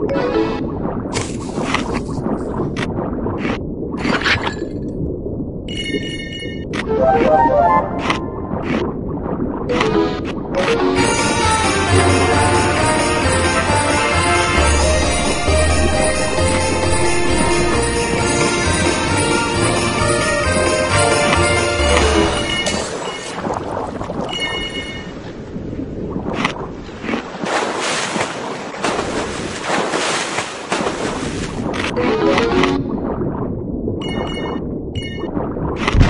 You you